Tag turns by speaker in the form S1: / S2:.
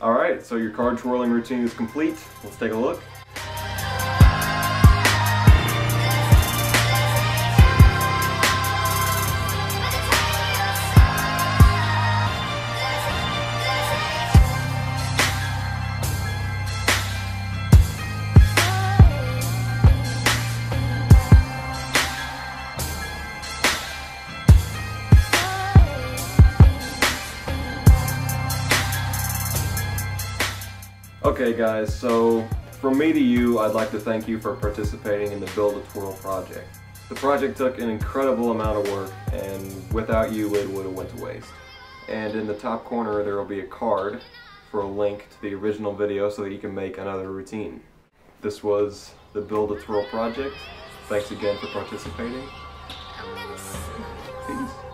S1: Alright, so your card twirling routine is complete. Let's take a look. Okay guys, so from me to you, I'd like to thank you for participating in the Build a Twirl project. The project took an incredible amount of work and without you it would have went to waste. And in the top corner there will be a card for a link to the original video so that you can make another routine. This was the Build a Twirl project. Thanks again for participating. Peace.